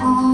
哦。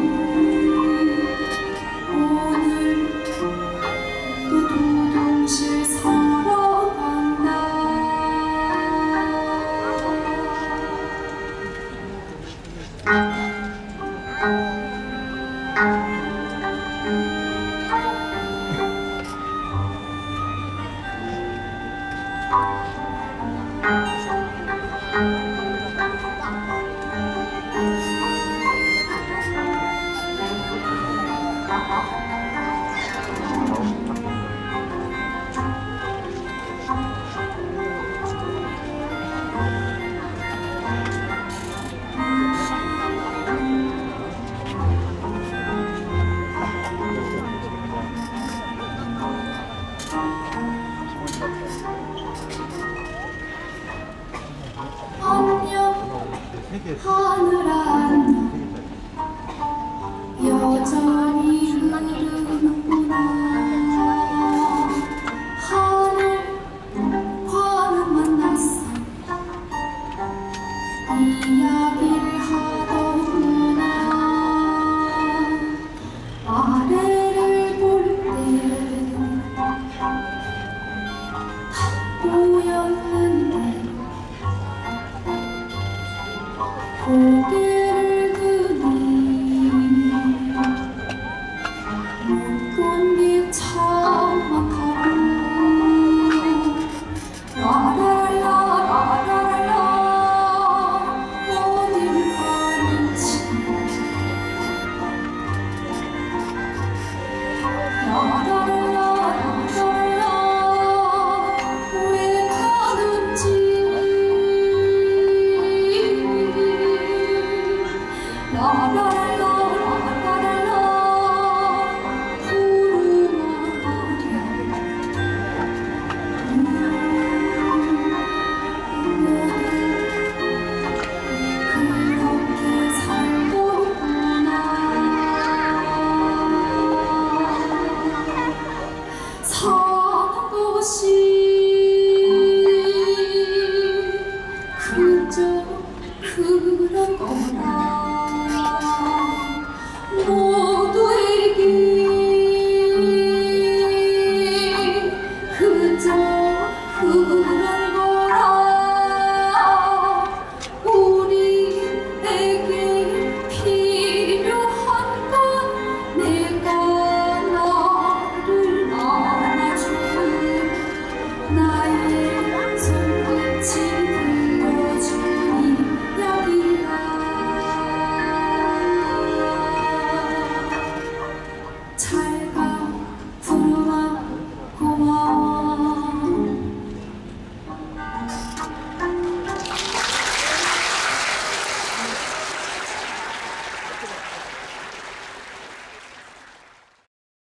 Música 하늘한 여전히 흐르는구나. 하늘과는 만났어. 이야기 Oh,